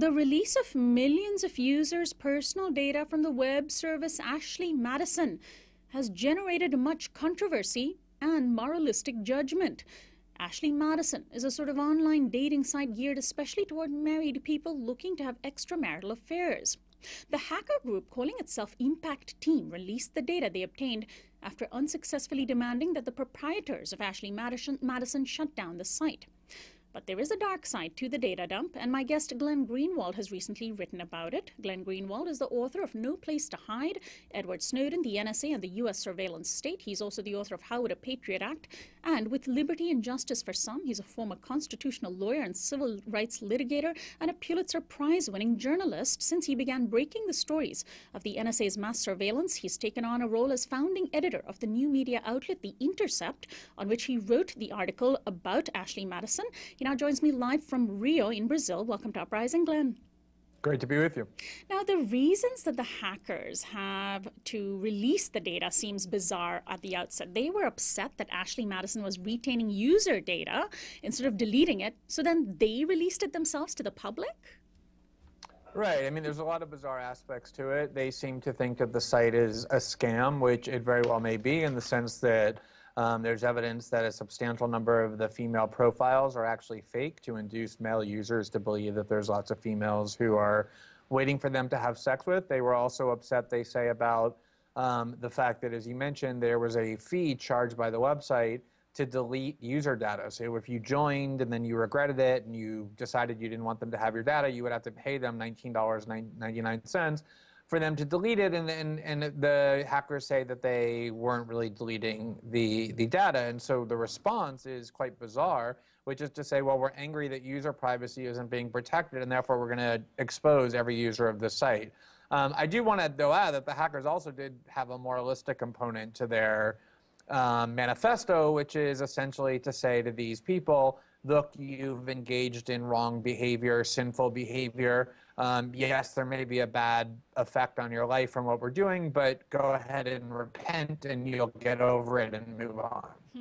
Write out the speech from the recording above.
The release of millions of users' personal data from the web service Ashley Madison has generated much controversy and moralistic judgment. Ashley Madison is a sort of online dating site geared especially toward married people looking to have extramarital affairs. The hacker group calling itself Impact Team released the data they obtained after unsuccessfully demanding that the proprietors of Ashley Madison, Madison shut down the site. But there is a dark side to the data dump, and my guest Glenn Greenwald has recently written about it. Glenn Greenwald is the author of No Place to Hide, Edward Snowden, the NSA, and the U.S. Surveillance State. He's also the author of How Would a Patriot Act? And With Liberty and Justice for Some, he's a former constitutional lawyer and civil rights litigator and a Pulitzer Prize winning journalist. Since he began breaking the stories of the NSA's mass surveillance, he's taken on a role as founding editor of the new media outlet The Intercept, on which he wrote the article about Ashley Madison. He now joins me live from Rio in Brazil. Welcome to Uprising, Glenn. Great to be with you. Now, the reasons that the hackers have to release the data seems bizarre at the outset. They were upset that Ashley Madison was retaining user data instead of deleting it, so then they released it themselves to the public? Right. I mean, there's a lot of bizarre aspects to it. They seem to think that the site is a scam, which it very well may be in the sense that um, there's evidence that a substantial number of the female profiles are actually fake to induce male users to believe that there's lots of females who are waiting for them to have sex with. They were also upset, they say, about um, the fact that, as you mentioned, there was a fee charged by the website to delete user data. So if you joined and then you regretted it and you decided you didn't want them to have your data, you would have to pay them $19.99 for them to delete it, and, and, and the hackers say that they weren't really deleting the, the data. And so the response is quite bizarre, which is to say, well, we're angry that user privacy isn't being protected, and therefore we're going to expose every user of the site. Um, I do want to, though, add that the hackers also did have a moralistic component to their um, manifesto, which is essentially to say to these people, look, you've engaged in wrong behavior, sinful behavior. Um, yes, there may be a bad effect on your life from what we're doing, but go ahead and repent and you'll get over it and move on. Hmm.